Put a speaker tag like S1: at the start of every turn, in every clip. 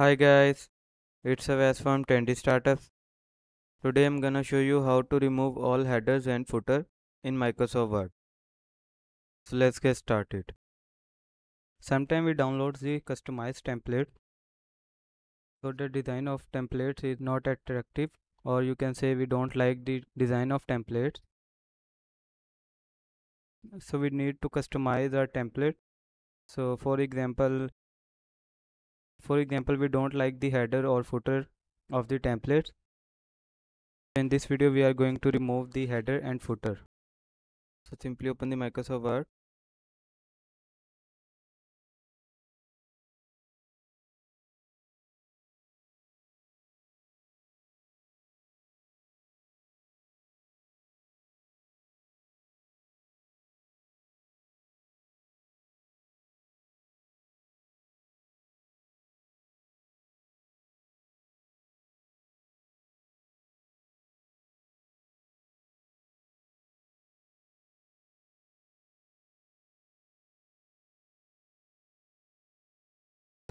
S1: Hi guys, it's Avas from Trendy Startups. Today I'm gonna show you how to remove all headers and footer in Microsoft Word. So let's get started. Sometimes we download the customized template. So the design of templates is not attractive or you can say we don't like the design of templates. So we need to customize our template. So for example, for example we don't like the header or footer of the templates in this video we are going to remove the header and footer. So simply open the Microsoft Word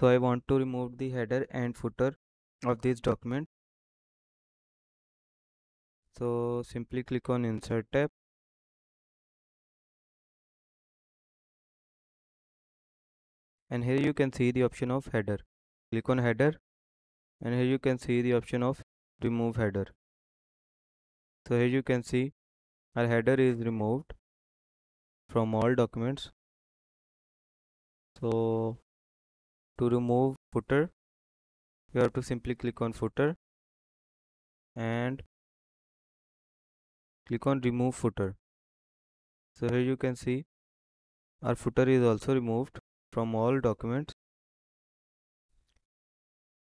S1: so I want to remove the header and footer of this document. So simply click on insert tab. And here you can see the option of header. Click on header. And here you can see the option of remove header. So here you can see our header is removed from all documents. So to remove footer. You have to simply click on footer and click on remove footer. So here you can see our footer is also removed from all documents.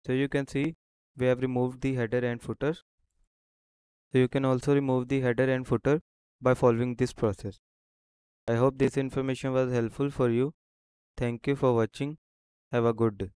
S1: So you can see we have removed the header and footer. So you can also remove the header and footer by following this process. I hope this information was helpful for you. Thank you for watching have a good day.